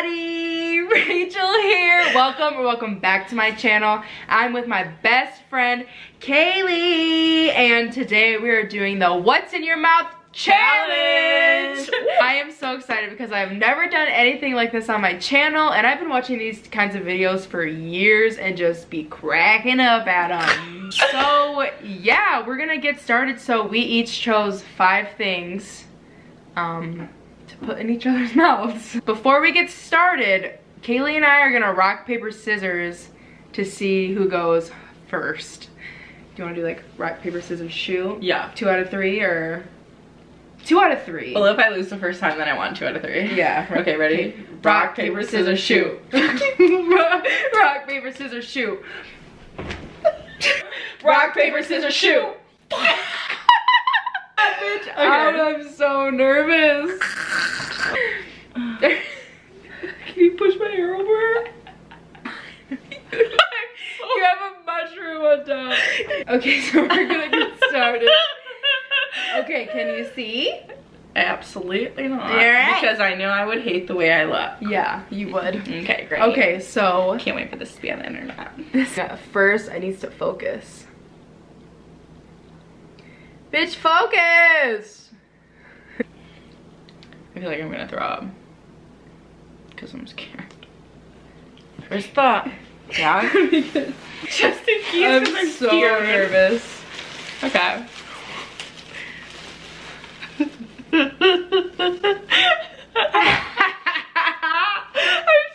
everybody! Rachel here. Welcome or welcome back to my channel. I'm with my best friend, Kaylee. And today we are doing the What's in Your Mouth Challenge! I am so excited because I've never done anything like this on my channel. And I've been watching these kinds of videos for years and just be cracking up at them. so yeah, we're gonna get started. So we each chose five things. Um, to put in each other's mouths. Before we get started, Kaylee and I are gonna rock, paper, scissors to see who goes first. Do you wanna do like rock, paper, scissors, shoe? Yeah. Two out of three or? Two out of three. Well, if I lose the first time, then I want two out of three. Yeah. Okay, ready? Rock, paper, scissors, shoot. rock, paper, scissors, shoot. Rock, paper, scissors, shoot. Bitch, I'm so nervous. Can you push my hair over? you have a mushroom on top. Okay, so we're gonna get started. Okay, can you see? Absolutely not. Alright. Because I knew I would hate the way I look. Yeah, you would. Okay, great. Okay, so I Can't wait for this to be on the internet. Yeah, first I need to focus. Bitch, focus! I feel like I'm gonna throw up. Because I'm scared. First thought. Yeah. Just in case I'm so scared. nervous. Okay. I'm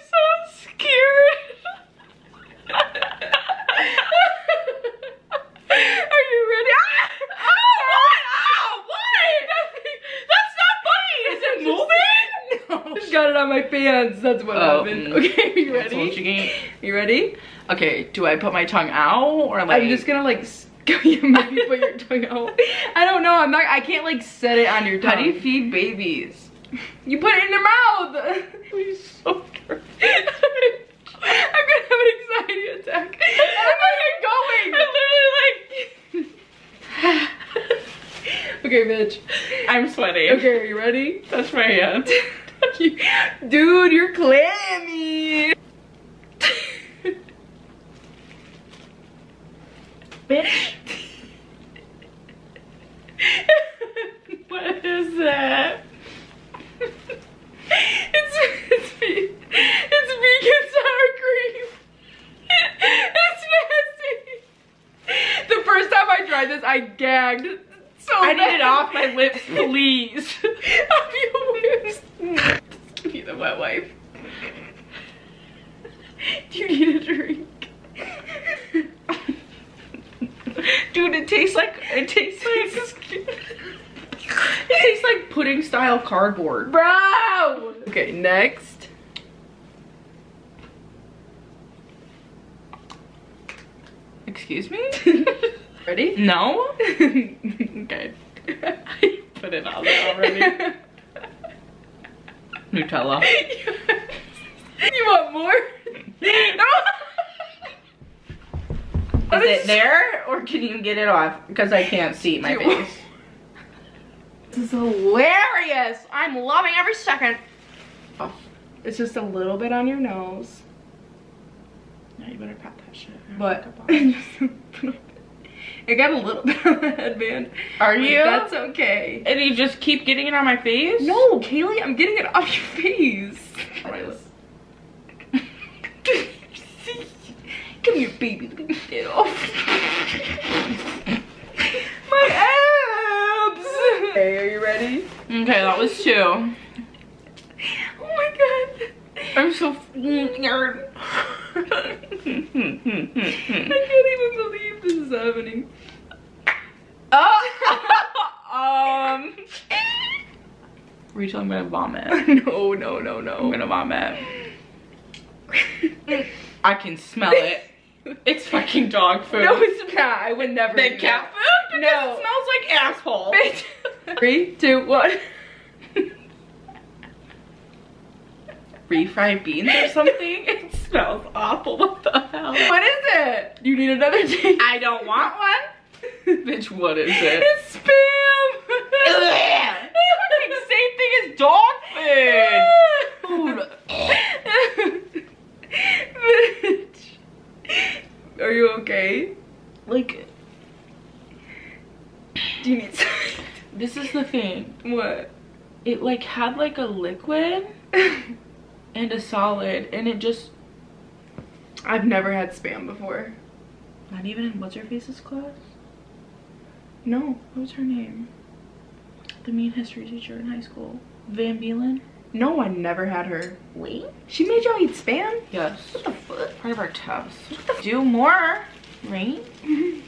so scared. Are you ready? Ah! Oh, what? That's not funny. Is it moving? No. Just got it on my pants. That's what Oh, happened. mm. Okay, you That's ready? you ready? Okay, do I put my tongue out or like? I'm just gonna like you maybe put your tongue out. I don't know. I'm not. I can't like set it on your tongue. How do you feed babies? You put it in your mouth. I'm so. I'm gonna have an anxiety attack. I'm not going. I literally like. Okay, bitch. I'm sweating. Okay, are you ready? Touch my hand. Dude, you're clammy. Bitch. what is that? It's it's ve- it's vegan sour cream. It's nasty. The first time I tried this, I gagged so I need it off my lips, please. Off your lips. The wet wipe. Do you need a drink? Dude, it tastes like it tastes like it tastes like pudding style cardboard. Bro! Okay, next. Excuse me? Ready? no? Okay. I put it on there already. Nutella. you want more? No. Is it there or can you get it off? Because I can't see my face. This is hilarious. I'm loving every second. Oh, it's just a little bit on your nose. Yeah, you better pat that shit. But it got a little bit on the headband. Are Like, you? That's okay. and you just keep getting it on my face? No, Kaylee, I'm getting it off your face. Alright, let's- Come here, baby. Let me get it off. My abs. Okay, are you ready? Okay, that was two. Oh my god. I'm so scared. Mm, I can't even believe this is happening. oh, um. Rachel, I'm gonna vomit. no, no, no, no. I'm gonna vomit. I can smell it. It's fucking dog food. No, it's not. I would never. the cat that. food? Because No. it smells like asshole. Three, two, one. Refried beans or something? It smells awful. What the hell? What is it? You need another taste. I don't want one. Bitch, what is it? It's spam. Same thing as dog food. Bitch. Are you okay? Like, Do you need some? this is the thing. what? It like had like a liquid and a solid, and it just I've never had spam before. not even in what's her face's class. No. What was her name? The mean history teacher in high school. Van Beelen? No, I never had her. Wait. She made y'all eat spam? Yes. What the fuck? Part of our test. Do more, right?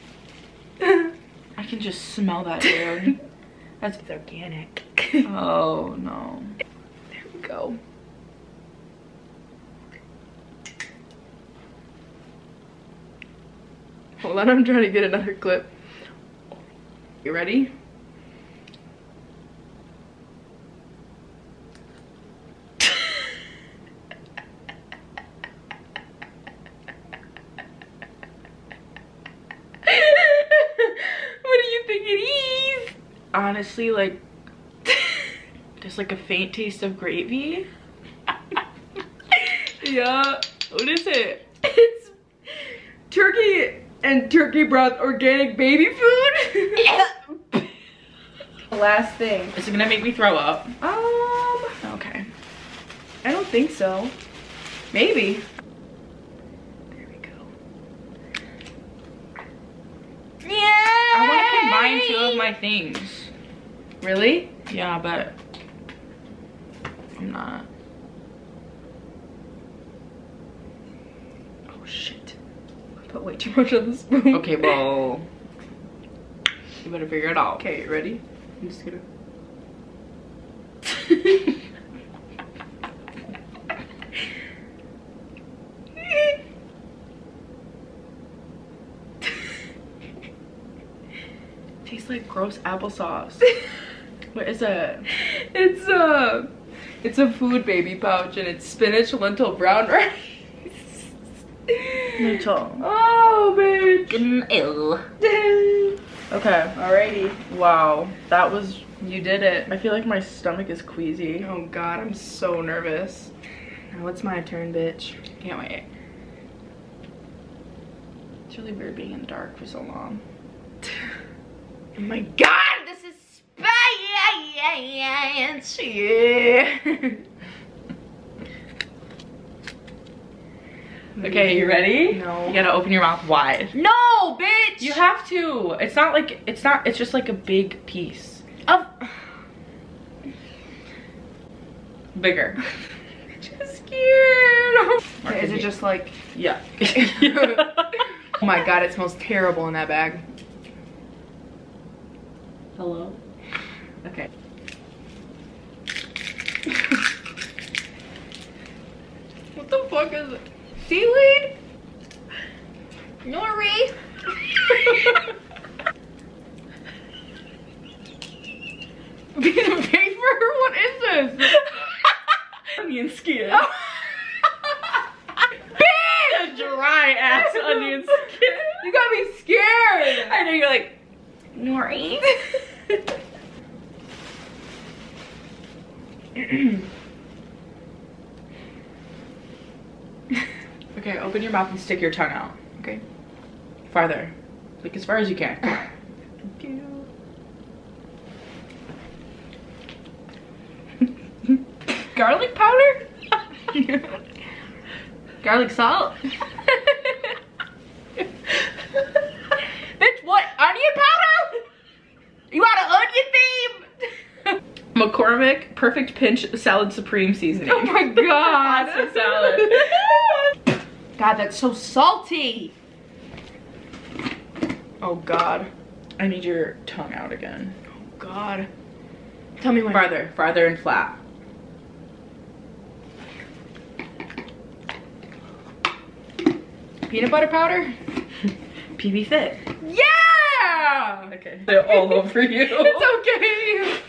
I can just smell that dude. That's It's organic. oh no. There we go. Hold on, I'm trying to get another clip. You ready? what do you think it is? Honestly, like there's like a faint taste of gravy. Yeah. What is it? It's turkey and turkey broth organic baby food. Last thing. Is it gonna make me throw up? Um, Okay. I don't think so. Maybe. There we go. Yeah. I want to combine two of my things. Really? Yeah, but I'm not. Oh shit. Put way too much on the spoon. Okay, well, you better figure it out. Okay, ready? I'm just gonna. Tastes like gross applesauce. what is it? It's a, it's a food baby pouch and it's spinach, lentil, brown rice. Lentil. Oh, bitch. Ew. Okay. Alrighty. Wow, that was. You did it. I feel like my stomach is queasy. Oh god, I'm so nervous. Now it's my turn, bitch. Can't wait. It's really weird being in the dark for so long. Oh my god, this is spicy. Okay, you ready? No. You gotta open your mouth wide. No, bitch. You have to. It's not like it's not. It's just like a big piece. Of. Bigger. just scared. Okay, is it just like? Yeah. Oh my god, it smells terrible in that bag. Hello. Okay. What the fuck is it? Seaweed? Nori? Piece of paper? What is this? Onion skin. Oh. Bitch! Dry ass onion skin. You got me scared. I know you're like Nori. okay, open your mouth and stick your tongue out. Okay. Farther. Like as far as you can. Thank you. Garlic powder? Garlic salt? Bitch, what? Onion powder? You want an onion theme? McCormick Perfect Pinch Salad Supreme Seasoning. Oh my god. Salad. God, that's so salty. Oh god. I need your tongue out again. Oh god. Tell me when. Farther, farther and flat. Peanut butter powder? PB Fit. Yeah! Okay. They're all over you. It's okay.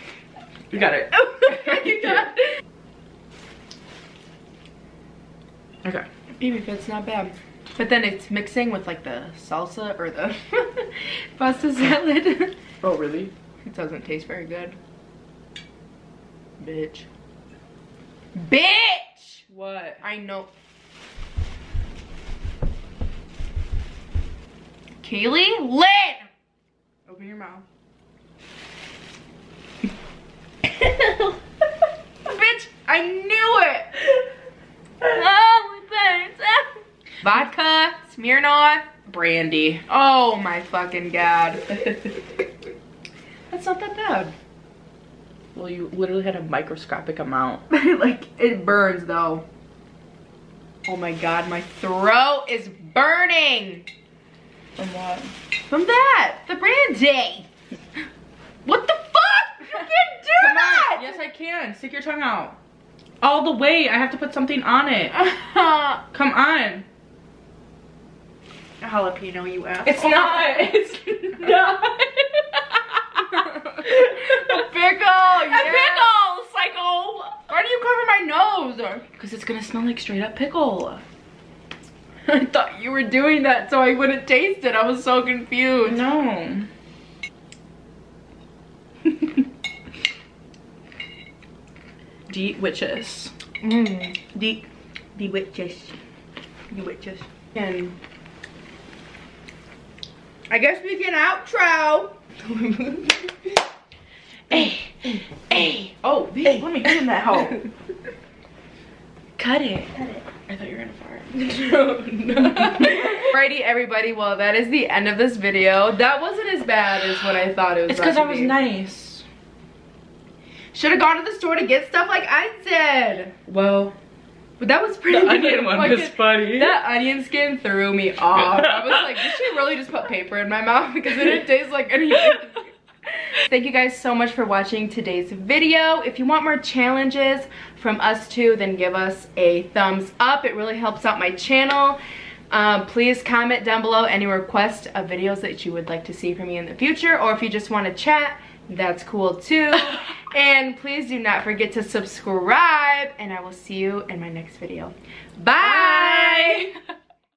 You got it. you got it. Okay. PB fit's not bad. But then it's mixing with like the salsa or the pasta salad. Oh, really? it doesn't taste very good. Bitch. Bitch! What? I know. Kaylee Lynn. Open your mouth. Bitch, I knew it. Face. Vodka, Smirnoff, brandy. Oh my fucking god. That's not that bad. Well, you literally had a microscopic amount. like, it burns though. Oh my god, my throat is burning. From what? From that, the brandy. What the fuck? You can't do Come that. on. Yes, I can. Stick your tongue out. All the way. I have to put something on it. Come on. Jalapeno, you ass. It's not. It's not. A pickle, yeah. A pickle, psycho. Why do you cover my nose? Because it's gonna smell like straight up pickle. I thought you were doing that so I wouldn't taste it. I was so confused. No. Deep witches. Mm. The, the witches. The witches. And I guess we can outro. Hey, hey. Oh, hey. let me get in that hole. Cut it. Cut it. I thought you were gonna fart. Alrighty, everybody. Well, that is the end of this video. That wasn't as bad as what I thought it was. It's because I was be. nice. Should have gone to the store to get stuff like I did. Well, But that was pretty. the onion one was funny. That onion skin threw me off. I was like, did she really just put paper in my mouth? Because it didn't taste like anything. Thank you guys so much for watching today's video. If you want more challenges from us too, then give us a thumbs up. It really helps out my channel. Um, please comment down below any requests of videos that you would like to see from me in the future. Or if you just want to chat, that's cool too. and please do not forget to subscribe. And I will see you in my next video. Bye. Bye.